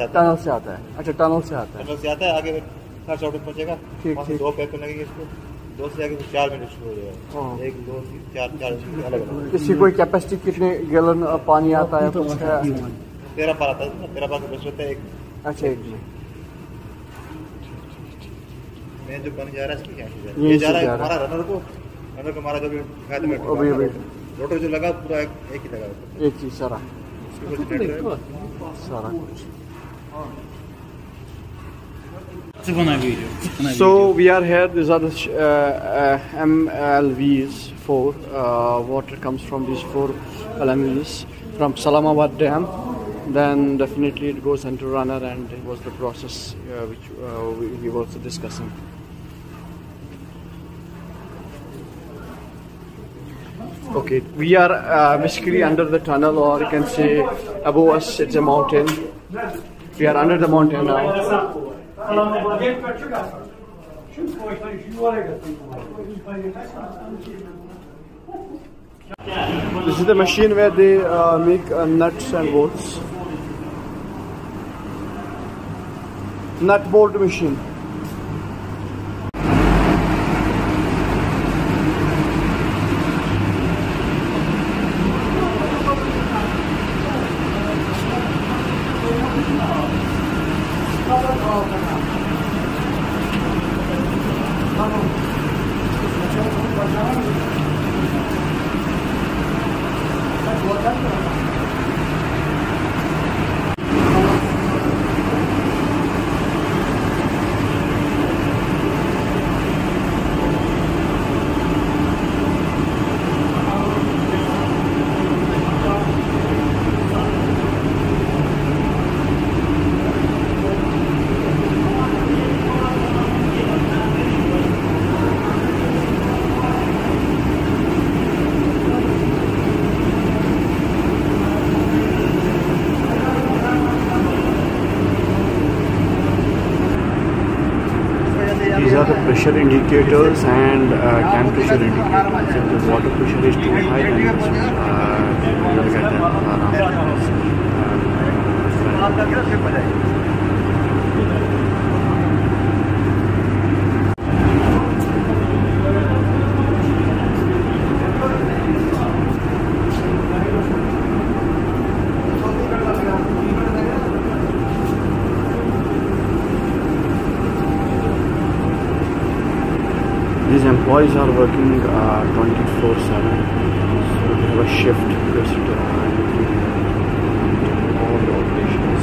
سے آتا ہے ٹنل سے آتا ہے۔ اچھا ٹنل سے آتا ہے۔ ٹنل سے آتا ہے آگے فرسٹ آؤٹ پہنچے گا۔ ٹھیک ٹھیک۔ دو پیک لگے گی اس کو۔ دو سے آگے چار منٹ شروع ہو جائے گا۔ ہاں۔ ایک دو چار چار الگ کسی کوئی کیپیسٹی کتنے گیلن پانی آتا ہے؟ تیرہ پار آتا ہے۔ تیرہ پار کا ہوتا ہے ایک۔ اچھا ایک جی میں جو بن جا رہا ہے اس میں کیا یہ جا رہا ہے ہمارا رنر کو۔ رنر کو ہمارا جو بھی روٹر جو لگا پورا ایک ہی لگا۔ ایک چیز سارا۔ سارا۔ So we are here. These are the uh, uh, MLVs for uh, water comes from these four LMVs from Salamabad Dam. Then definitely it goes into runner, and it was the process uh, which uh, we, we were discussing. Okay, we are uh, basically under the tunnel, or you can say above us it's a mountain. We are under the mountain now. This is the machine where they uh, make uh, nuts and bolts. Nut bolt machine. These are the pressure indicators and uh, pressure indicators. If the water pressure is too high, then uh, you will get that alarm. These employees are working uh, 24 7. So they have a shift based all the operations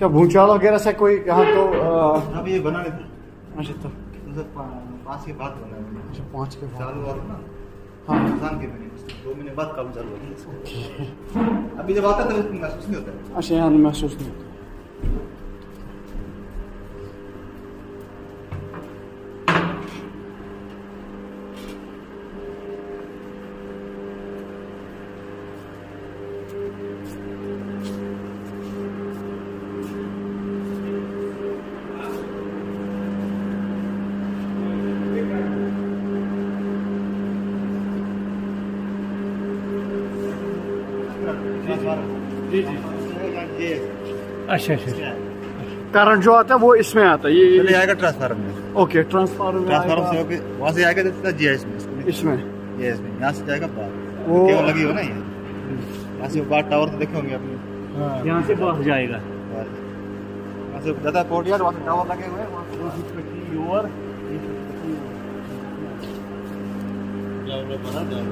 اچھا بھونچال وغیرہ سے کوئی یہاں تو یہ بنا لیتے اچھا تو۔ پانچ اچھا، کے بعد بنا پانچ کے بعد چالو نا۔ ہاں۔ کے دو مہینے بعد کام چالو ہے ابھی جب آتا ہے تو محسوس نہیں ہوتا۔ اچھا یہاں محسوس نہیں ہوتا۔ اچھا اچھا, اچھا۔ کرنٹ جو آتا ہے وہ اس میں آتا ہے یہ آئے گا ٹرانسفارم میں۔ اوکے ٹرانسفارم ٹرانسفارم سے وہاں سے آئے گا جی میں اس میں۔ جی میں۔ یہاں سے جائے گا وہ لگی ہو نا یہ۔ یہاں سے باہر ٹاور گے ہاں۔ یہاں سے باہر جائے گا۔ سے زیادہ وہاں سے ٹاور لگے ہوئے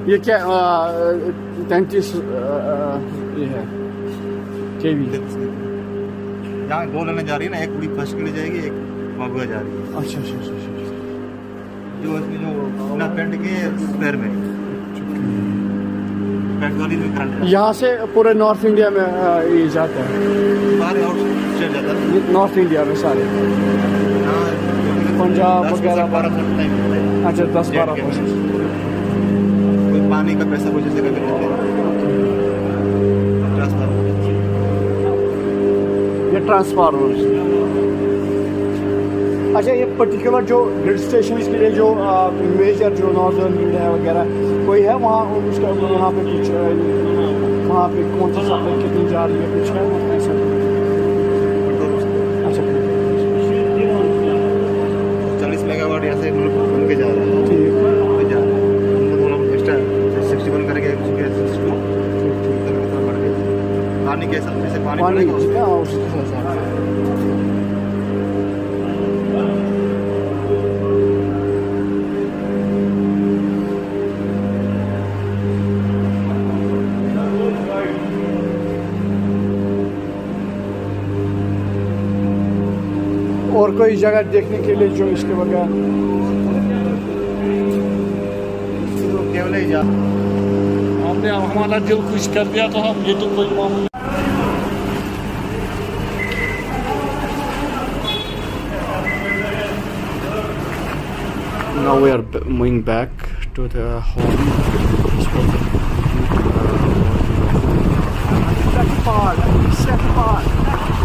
یہ کیا تینتیس یہ ہے۔ کے وی جہاں دو لائنیں جا رہی ہے نا ایک پوری فرسٹ کے لیے جائے گی ایک مابوا جا رہی ہے۔ اچھا،, اچھا اچھا اچھا اچھا جو اس میں جو نہ پینٹ کے پیر میں۔ یہاں سے پورے نارتھ انڈیا میں یہ جاتا ہے۔ نارتھ انڈیا میں سارے۔ ہاں، پنجاب وغیرہ اچھا دس بارہ پانی کا پیسہ یہ ٹرانسفارمرز اچھا یہ پرٹیکولر جو گرڈ اسٹیشنز کے لیے جو میجر جو ناردرن گریڈ ہے وغیرہ، کوئی ہے وہاں اس کا وہاں پہ کچھ وہاں پہ کون سا سفر کتنی جا رہی ہے؟ کچھ ہے؟ ایسا اور کوئی جگہ دیکھنے کے لیے جو اس کے بغیر ہم نے ہمارا دل خوش کر دیا تو ہم یہ تو کوئی معمولی Now we are moving back to the home. Second part. Second part.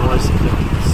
was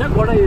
اچھا گڑی